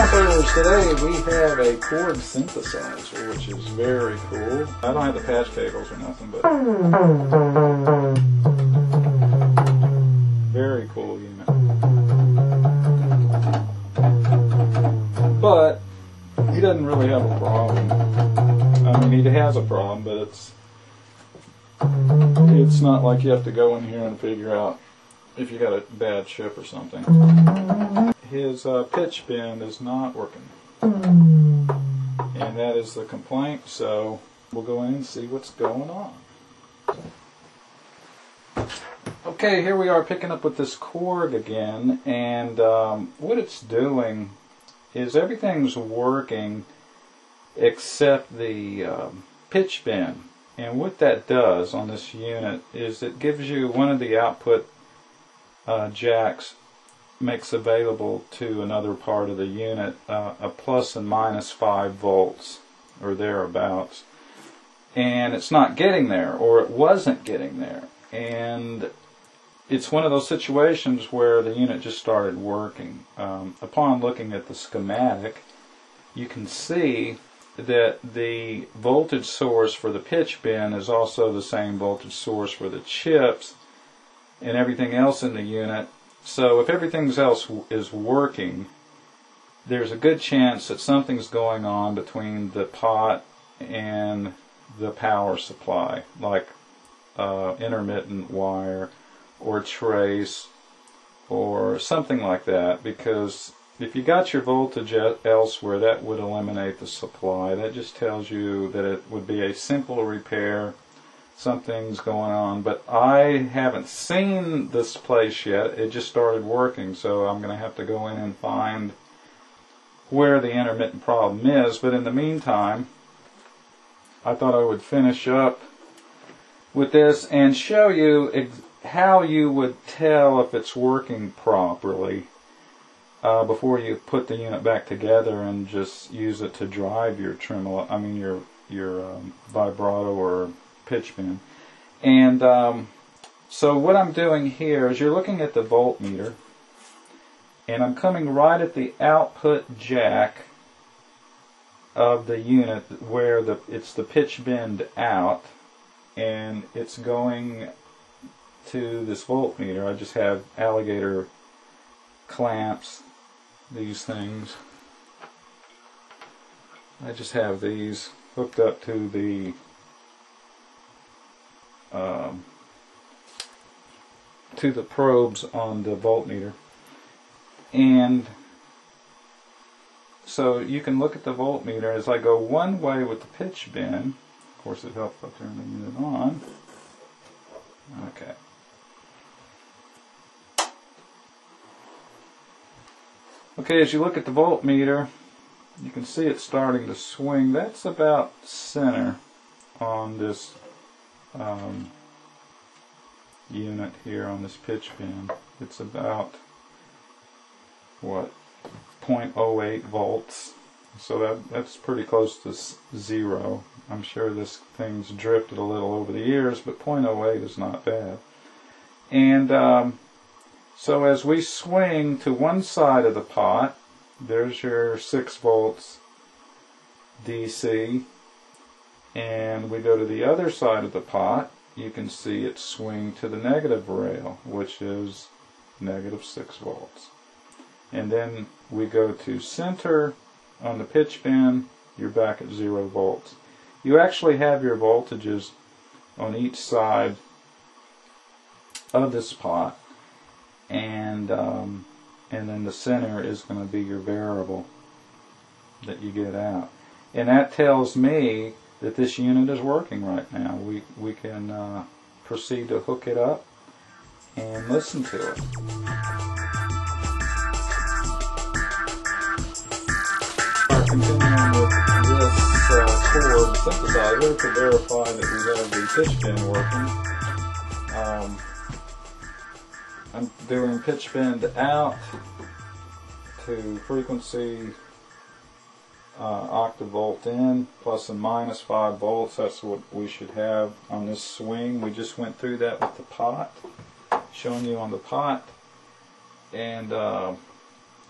Today we have a Korg synthesizer, which is very cool. I don't have the patch cables or nothing, but very cool unit. But he doesn't really have a problem. I mean, he has a problem, but it's it's not like you have to go in here and figure out if you got a bad chip or something. His uh, pitch bend is not working. And that is the complaint, so we'll go in and see what's going on. Okay, here we are picking up with this Korg again, and um, what it's doing is everything's working except the um, pitch bend. And what that does on this unit is it gives you one of the output uh, jacks makes available to another part of the unit uh, a plus and minus 5 volts or thereabouts. And it's not getting there, or it wasn't getting there. And it's one of those situations where the unit just started working. Um, upon looking at the schematic, you can see that the voltage source for the pitch bend is also the same voltage source for the chips and everything else in the unit. So if everything else is working, there's a good chance that something's going on between the pot and the power supply, like uh, intermittent wire or trace or something like that, because if you got your voltage elsewhere, that would eliminate the supply. That just tells you that it would be a simple repair. Something's going on, but I haven't seen this place yet. It just started working, so I'm going to have to go in and find where the intermittent problem is. But in the meantime, I thought I would finish up with this and show you how you would tell if it's working properly uh, before you put the unit back together and just use it to drive your tremolo, I mean your your um, vibrato or pitch bend. And um, so what I'm doing here is you're looking at the voltmeter and I'm coming right at the output jack of the unit where the it's the pitch bend out and it's going to this voltmeter. I just have alligator clamps these things. I just have these hooked up to the um, to the probes on the voltmeter. And so you can look at the voltmeter as I go one way with the pitch bend of course it helps if I turn the unit on. Okay. Okay, as you look at the voltmeter, you can see it's starting to swing. That's about center on this um, unit here on this pitch bend. It's about, what, 0.08 volts. So that that's pretty close to zero. I'm sure this thing's drifted a little over the years, but 0.08 is not bad. And um, so as we swing to one side of the pot, there's your 6 volts DC, and we go to the other side of the pot, you can see it swing to the negative rail, which is negative 6 volts. And then we go to center on the pitch bend, you're back at 0 volts. You actually have your voltages on each side of this pot and um, and then the center is going to be your variable that you get out and that tells me that this unit is working right now. We we can uh, proceed to hook it up and listen to it. Continuing with this uh, Korg synthesizer to verify that we have the pitch bend working. Um, I'm doing pitch bend out to frequency uh, octavolt in plus and minus 5 volts. That's what we should have on this swing. We just went through that with the pot showing you on the pot. And uh,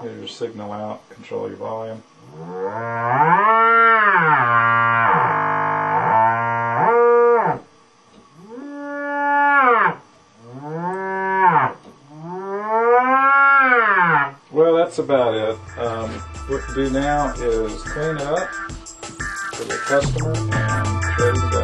Here's your signal out, control your volume. That's about it. Um, what to do now is clean it up for the customer and trade it